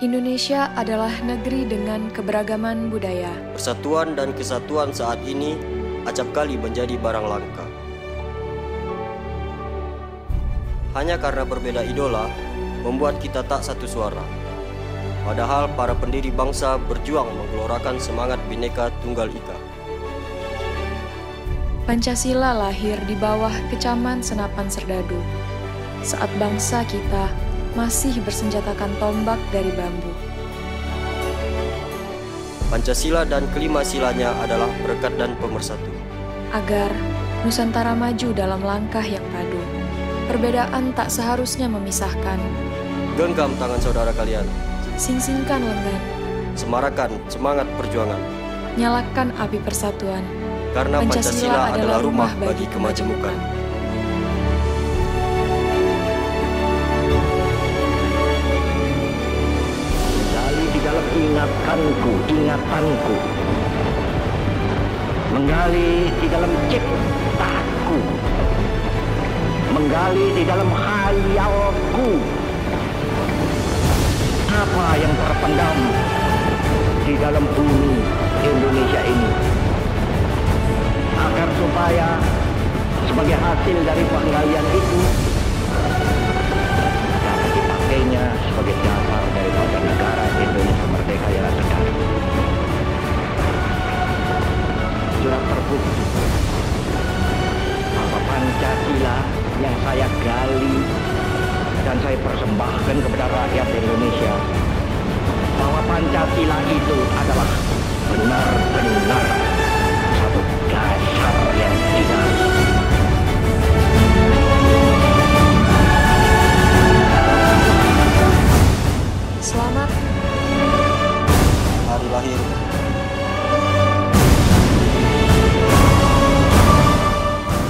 Indonesia adalah negeri dengan keberagaman budaya. Persatuan dan kesatuan saat ini acap kali menjadi barang langka. Hanya karena berbeda idola, membuat kita tak satu suara. Padahal para pendiri bangsa berjuang menggelorakan semangat Bhinneka Tunggal Ika. Pancasila lahir di bawah kecaman senapan serdadu. Saat bangsa kita masih bersenjatakan tombak dari bambu. Pancasila dan kelima silanya adalah berkat dan pemersatu. Agar Nusantara maju dalam langkah yang padu. Perbedaan tak seharusnya memisahkan. Genggam tangan saudara kalian. Sing-singkan lengan. Semarakan semangat perjuangan. Nyalakan api persatuan. Karena Pancasila, Pancasila adalah rumah bagi kemajemukan. ingatanku, ingatanku Menggali di dalam ciptaku. Menggali di dalam hayalku Apa yang terpendam di dalam bumi Indonesia ini? Agar supaya sebagai hasil dari penggalian itu persembahkan kepada rakyat Indonesia bahwa Pancasila itu adalah benar-benar satu dasar yang tidak Selamat. Hari lahir.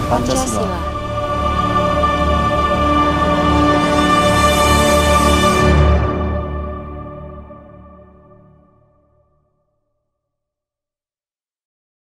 Pancasila.